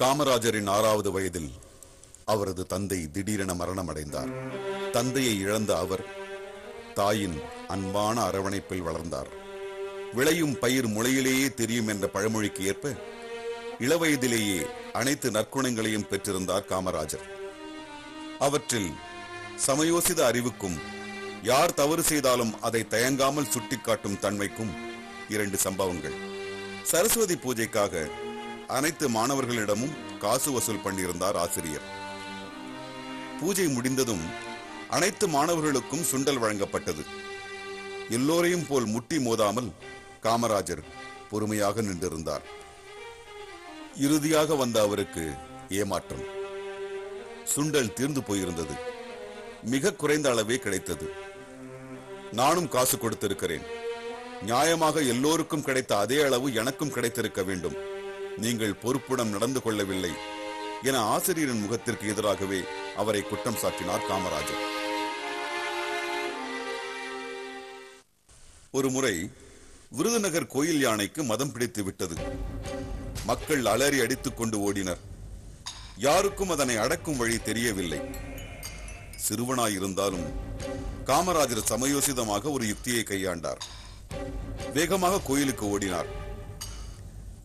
காமராஜரின் ஆறாவது வயதில் அவரது தந்தை திடீரென மரணமடைந்தார். தந்தையை இழந்த அவர் தாயின் அன்பான அரவணைப்பில் வளர்ந்தார். விளையும் பயிர் முளையிலேயே தெரியும் என்ற பழமொழிக்கு ஏற்ப இளவயதிலேயே அனைத்து நற்குணங்களையும் பெற்றிருந்தார் காமராஜர். அவற்றில் சமயோசித அறிவுக்கும் யார் தவறு செய்தாலும் அதை தயங்காமல் சுட்டிக்காட்டும் தன்மைக்கும் இரண்டு சம்பவங்கள். சரஸ்வதி பூஜைக்காக அனைத்து மாணவர்களிடமும் காசு வசூல் பண்ணியிருந்தார் ஆசிரியர். பூஜை முடிந்ததும் அனைத்து மாணவர்களுக்கும் சுண்டல் வழங்கப்பட்டது. எல்லோரையும் போல் முட்டி மோதாமல் காமராஜர் பொறுமையாக நின்றிருந்தார். இறுதியாக வந்த அவருக்கு ஏமாற்றம். சுண்டல் தீர்ந்து போயிருந்தது. மிக குறைந்த அளவே கிடைத்தது. நானும் காசு கொடுத்திருக்கிறேன். நியாயமாக எல்லோருக்கும் கிடைத்த அதே அளவு எனக்கும் கிடைத்திருக்க வேண்டும். நீங்கள் பொறுப்புடன் நடந்து கொள்ளவில்லை என ஆசிரியரின் முகத்திற்கு எதிராகவே அவரை குற்றம் சாட்டினார் காமராஜர். ஒரு முறை விருதுநகர் கோயில் யானைக்கு மதம் பிடித்து விட்டது. மக்கள் அலறி அடித்துக் கொண்டு ஓடினர். யாருக்கும் அதனை அடக்கும் வழி தெரியவில்லை. சிறுவனாயிருந்தாலும் காமராஜர் சமயோசிதமாக ஒரு யுக்தியை கையாண்டார். வேகமாக கோயிலுக்கு ஓடினார்.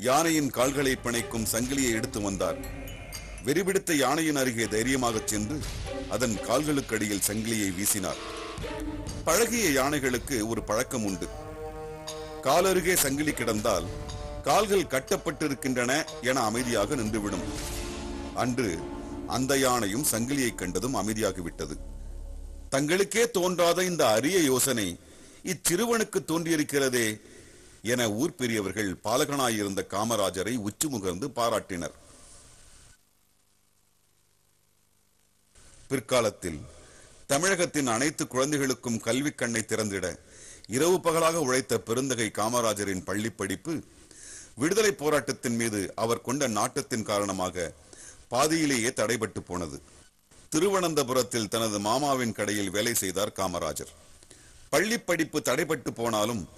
யானையின் கால்களை பிணைக்கும் சங்கிலியை எடுத்து வந்தார். வெறிபிடித்த யானையின் அருகே தைரியமாக சென்று அதன் கால்களுக்கு அடியில் சங்கிலியை வீசினார். பழகிய யானைகளுக்கு ஒரு பழக்கம் உண்டு. காலருகே சங்கிலி கிடந்தால் கால்கள் கட்டப்பட்டிருக்கின்றன என அமைதியாக நின்றுவிடும். அன்று அந்த யானையும் சங்கிலியை கண்டதும் அமைதியாகிவிட்டது. தங்களுக்கே தோன்றாத இந்த அரிய யோசனை இச்சிறுவனுக்கு தோன்றியிருக்கிறதே என ஊர் பெரியவர்கள் பாலகனாயிருந்த காமராஜரை உச்சி முகர்ந்து பாராட்டினர். பிற்காலத்தில் தமிழகத்தின் அனைத்து குழந்தைகளுக்கும் கல்வி கண்ணை திறந்திட இரவு பகலாக உழைத்த பெருந்தகை காமராஜரின் பள்ளி படிப்பு விடுதலை போராட்டத்தின் மீது அவர் கொண்ட நாட்டத்தின் காரணமாக பாதியிலேயே தடைபட்டு போனது. திருவனந்தபுரத்தில் தனது மாமாவின் கடையில் வேலை செய்தார் காமராஜர். பள்ளி படிப்பு தடைபட்டு போனாலும்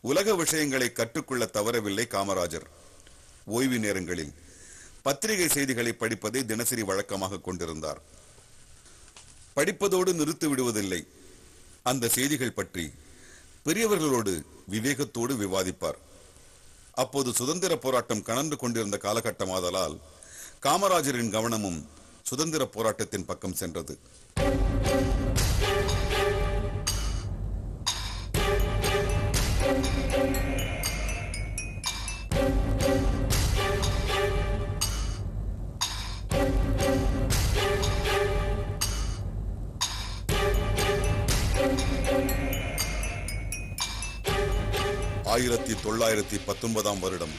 உலக விஷயங்களை கற்றுக்கொள்ள தவறவில்லை காமராஜர். ஓய்வு நேரங்களில் பத்திரிகை செய்திகளை படிப்பதை தினசரி வழக்கமாக கொண்டிருந்தார். படிப்பதோடு நிறுத்தி விடுவதில்லை. அந்த செய்திகள் பற்றி பெரியவர்களோடு விவேகத்தோடு விவாதிப்பார். அப்போது சுதந்திர போராட்டம் கணந்து கொண்டிருந்த காலகட்டமாதலால் காமராஜரின் கவனமும் சுதந்திர போராட்டத்தின் பக்கம் சென்றது. ஆயிரத்தி தொள்ளாயிரத்தி பத்தொன்பதாம் வருடம்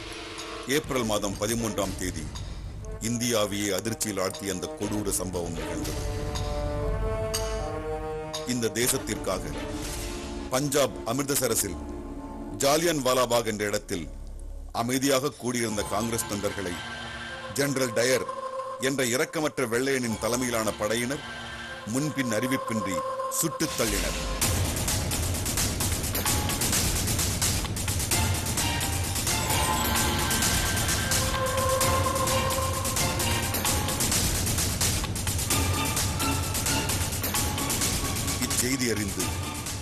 ஏப்ரல் மாதம் பதிமூன்றாம் தேதி இந்தியாவையே அதிர்ச்சியில் ஆழ்த்திய அந்த கொடூர சம்பவம் நிகழ்ந்தது. இந்த தேசத்திற்காக பஞ்சாப் அமிர்தசரஸில் ஜாலியன் வாலாபாக் என்ற இடத்தில் அமைதியாக கூடியிருந்த காங்கிரஸ் தொண்டர்களை ஜெனரல் டயர் என்ற இரக்கமற்ற வெள்ளையனின் தலைமையிலான படையினர் முன்பின் அறிவிப்பின்றி சுட்டுத் தள்ளினர்.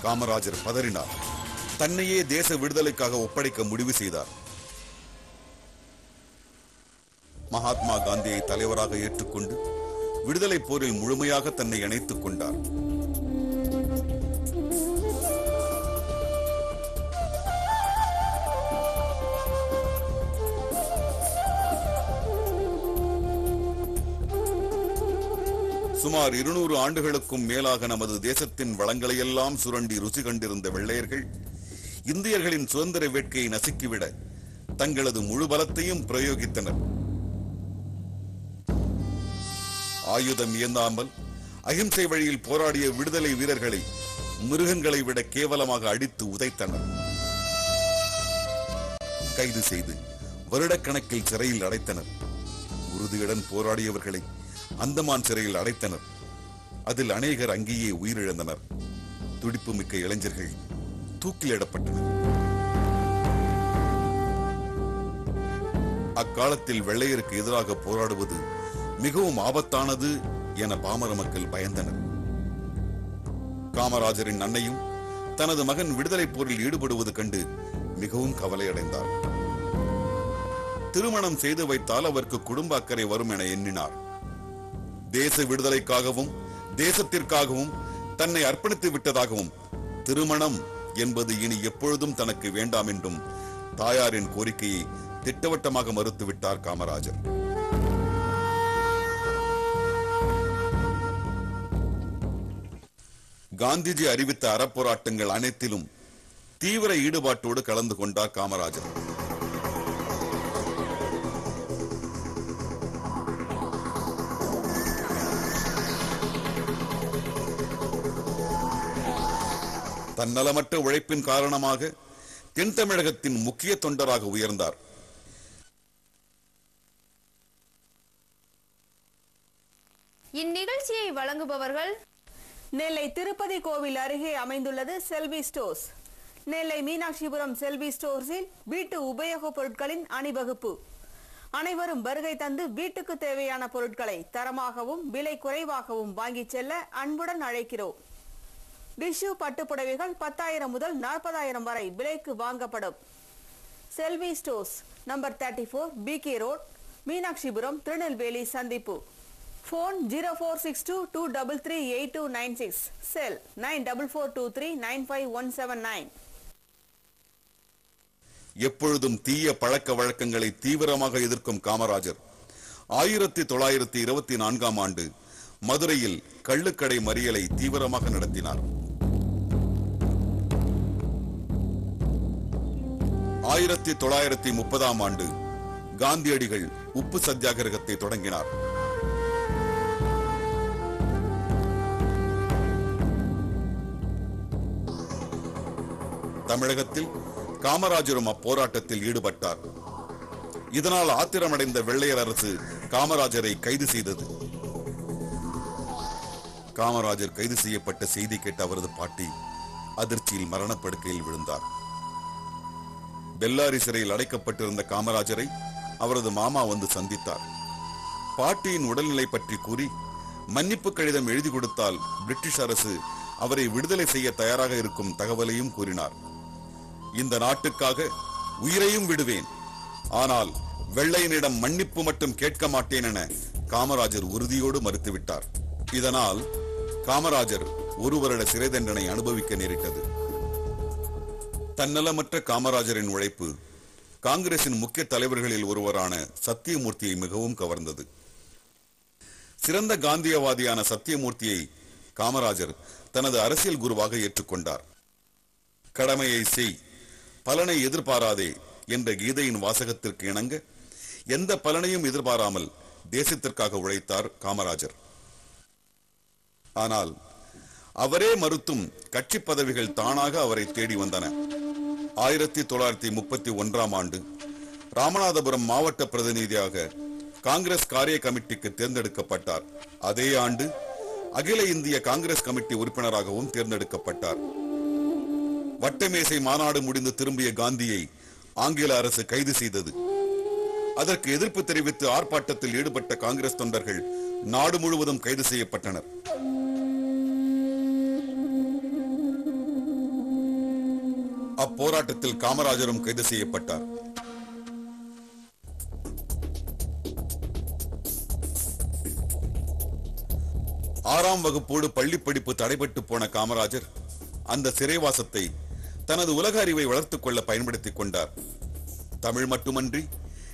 காமராஜர் பதறினார். தன்னையே தேச விடுதலைக்காக ஒப்படைக்க முடிவு செய்தார். மகாத்மா காந்தியை தலைவராக ஏற்றுக்கொண்டு விடுதலை போரில் முழுமையாக தன்னை இணைத்துக் கொண்டார். சுமார் இருநூறு ஆண்டுகளுக்கும் மேலாக நமது தேசத்தின் வளங்களையெல்லாம் சுரண்டி ருசி கண்டிருந்த வெள்ளையர்கள் இந்தியர்களின் சுதந்திர வேட்கையை நசுக்கிவிட தங்களது முழு பலத்தையும் பிரயோகித்தனர். ஆயுதம் இயந்தாமல் அகிம்சை வழியில் போராடிய விடுதலை வீரர்களை மிருகங்களை விட கேவலமாக அடித்து உதைத்தனர். கைது செய்து வருடக்கணக்கில் சிறையில் அடைத்தனர். உறுதியுடன் போராடியவர்களை அந்தமான் சிறையில் அடைத்தனர். அதில் அநேகர் அங்கேயே உயிரிழந்தனர். துடிப்பு மிக்க இளைஞர்கள் தூக்கிலிடப்பட்டனர். அக்காலத்தில் வெள்ளையருக்கு எதிராக போராடுவது மிகவும் ஆபத்தானது என பாமர மக்கள் பயந்தனர். காமராஜரின் அன்னையும் தனது மகன் விடுதலை போரில் ஈடுபடுவது கண்டு மிகவும் கவலையடைந்தார். திருமணம் செய்து வைத்தால் அவருக்கு குடும்ப அக்கறை வரும் என எண்ணினார். தேச விடுதலைக்காகவும் தேசத்திற்காகவும் தன்னை அர்ப்பணித்து விட்டதாகவும் திருமணம் என்பது இனி எப்பொழுதும் தனக்கு வேண்டாம் என்றும் தாயாரின் கோரிக்கையை திட்டவட்டமாக மறுத்துவிட்டார் காமராஜர். காந்திஜி அறிவித்த அறப்போராட்டங்கள் அனைத்திலும் தீவிர ஈடுபாட்டோடு கலந்து கொண்டார் காமராஜர். தன்னலமற்ற உழைப்பின் காரணமாக தென் தமிழகத்தின் முக்கிய தொண்டராக உயர்ந்தார். இந்நிகழ்ச்சியை வழங்குபவர்கள் நெல்லை திருப்பதி கோவில் அருகே அமைந்துள்ளது செல்வி ஸ்டோர்ஸ். நெல்லை மீனாட்சிபுரம் செல்வி ஸ்டோர்ஸில் வீட்டு உபயோகப் பொருட்களின் அணிவகுப்பு. அனைவரும் வருகை தந்து வீட்டுக்கு தேவையான பொருட்களை தரமாகவும் விலை குறைவாகவும் வாங்கிச் செல்ல அன்புடன் அழைக்கிறோம். டிஷ்யூ பட்டுப்புடவைகள் பத்தாயிரம் முதல் நாற்பதாயிரம் வரை விலைக்கு வாங்கப்படும். Selvi stores number thirty four P K road Meenakshipuram Tirunelveli சந்திப்பு. Phone zero four six two two double three eight two nine six cell nine double four two three nine five one seven nine. எப்பொழுதும் தீய பழக்க வழக்கங்களை தீவிரமாக எதிர்க்கும் காமராஜர். ஆயிரத்தி தொள்ளாயிரத்தி இருபத்தி நான்காம் ஆண்டு மதுரையில் கள்ளுக்கடை மறியலை தீவிரமாக நடத்தினார். ஆயிரத்தி தொள்ளாயிரத்தி முப்பதாம் ஆண்டு காந்தியடிகள் உப்பு சத்தியாகிரகத்தை தொடங்கினார். தமிழகத்தில் காமராஜரும் அப்போராட்டத்தில் ஈடுபட்டார். இதனால் ஆத்திரமடைந்த வெள்ளையர் அரசு காமராஜரை கைது செய்தது. காமராஜர் கைது செய்யப்பட்ட செய்தி கேட்ட அவரது பாட்டி அதிர்ச்சியில் மரணப்படுக்கையில் விழுந்தார். பெல்லாரி சிறையில் அடைக்கப்பட்டிருந்த காமராஜரை அவரது மாமா வந்து சந்தித்தார். பாட்டியின் உடல்நிலை பற்றி கூறி மன்னிப்பு கடிதம் எழுதி கொடுத்தால் பிரிட்டிஷ் அரசு அவரை விடுதலை செய்ய தயாராக இருக்கும் தகவலையும் கூறினார். இந்த நாட்டுக்காக உயிரையும் விடுவேன். ஆனால் வெள்ளையனிடம் மன்னிப்பு மட்டும் கேட்க மாட்டேன் என காமராஜர் உறுதியோடு மறுத்துவிட்டார். இதனால் காமராஜர் ஒரு வருட சிறை தண்டனை அனுபவிக்க நேரிட்டது. தன்னலமற்ற காமராஜரின் உழைப்பு காங்கிரசின் முக்கிய தலைவர்களில் ஒருவரான சத்தியமூர்த்தியை மிகவும் கவர்ந்தது. சிறந்த காந்தியவாதியான சத்தியமூர்த்தியை காமராஜர் தனது அரசியல் குருவாக ஏற்றுக்கொண்டார். கடமையை செய் பலனை எதிர்பாராதே என்ற கீதையின் வாசகத்திற்கு இணங்க எந்த பலனையும் எதிர்பாராமல் தேசத்திற்காக உழைத்தார் காமராஜர். ஆனால் அவரே மறுத்தும் கட்சி பதவிகள் தானாக அவரை தேடி வந்தன. ஆயிரத்தி தொள்ளாயிரத்தி முப்பத்தி ஒன்றாம் ஆண்டு ராமநாதபுரம் மாவட்ட பிரதிநிதியாக காங்கிரஸ் காரிய கமிட்டிக்கு தேர்ந்தெடுக்கப்பட்டார். அதே ஆண்டு அகில இந்திய காங்கிரஸ் கமிட்டி உறுப்பினராகவும் தேர்ந்தெடுக்கப்பட்டார். வட்டமேசை மாநாடு முடிந்து திரும்பிய காந்தியை ஆங்கில அரசு கைது செய்தது. அதற்கு எதிர்ப்பு தெரிவித்து ஆர்ப்பாட்டத்தில் ஈடுபட்ட காங்கிரஸ் தொண்டர்கள் நாடு முழுவதும் கைது செய்யப்பட்டனர். அப்போராட்டத்தில் காமராஜரும் கைது செய்யப்பட்டார். ஆறாம் வகுப்போடு பள்ளி படிப்பு தடைபட்டு போன காமராஜர் அந்த சிறைவாசத்தை தனது உலக அறிவை வளர்த்துக் கொள்ள பயன்படுத்திக் கொண்டார். தமிழ் மட்டுமன்றி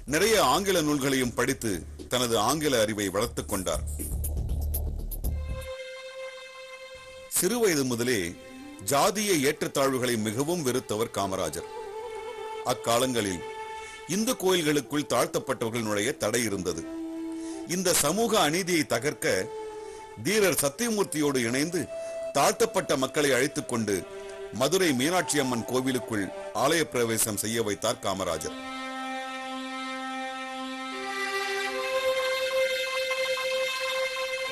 நிறைய ஆங்கில நூல்களையும் படித்து தனது ஆங்கில அறிவை வளர்த்துக் கொண்டார். சிறுவயது முதலே ஜாதிய ஏற்றத்தாழ்வுகளை மிகவும் வெறுத்தவர் காமராஜர். அக்காலங்களில் இந்து கோயில்களுக்குள் தாழ்த்தப்பட்டவர்கள் நுழைய தடை இருந்தது. இந்த சமூக அநீதியை தகர்க்க தீரர் சத்தியமூர்த்தியோடு இணைந்து தாழ்த்தப்பட்ட மக்களை அழைத்துக் கொண்டு மதுரை மீனாட்சி அம்மன் கோவிலுக்குள் ஆலய பிரவேசம் செய்ய வைத்தார் காமராஜர்.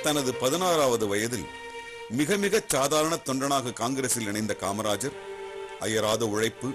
தனது பதினாறாவது வயதில் மிக மிக சாதாரண தொண்டனாக காங்கிரஸில் இணைந்த காமராஜர் அயராத உழைப்பு